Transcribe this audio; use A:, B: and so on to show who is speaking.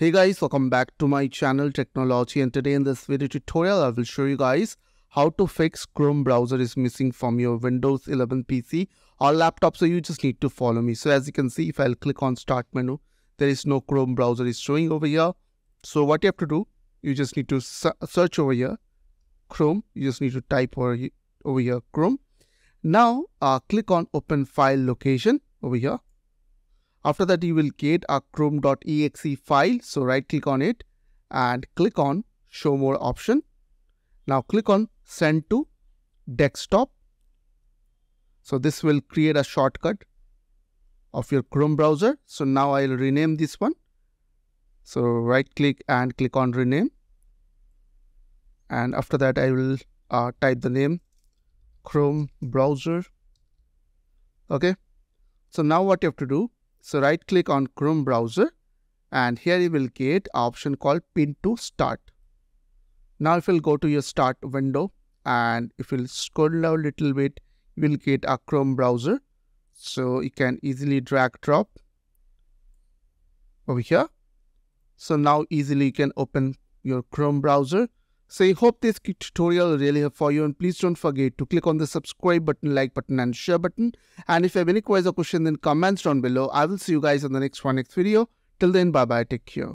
A: Hey guys, welcome back to my channel Tricknology and today in this video tutorial I will show you guys how to fix Chrome browser is missing from your Windows 11 PC or laptop so you just need to follow me. So as you can see if I'll click on start menu there is no Chrome browser is showing over here. So what you have to do you just need to search over here Chrome you just need to type over here, over here Chrome. Now uh, click on open file location over here after that, you will get a chrome.exe file. So right click on it and click on show more option. Now click on send to desktop. So this will create a shortcut of your Chrome browser. So now I'll rename this one. So right click and click on rename. And after that, I will uh, type the name Chrome browser. Okay. So now what you have to do, so right click on Chrome browser and here you will get option called pin to start. Now if you'll go to your start window and if you'll scroll down a little bit, you will get a Chrome browser. So you can easily drag drop over here. So now easily you can open your Chrome browser so I hope this tutorial really helped for you and please don't forget to click on the subscribe button, like button and share button. And if you have any questions or questions then comments down below. I will see you guys in the next one next video. Till then bye bye take care.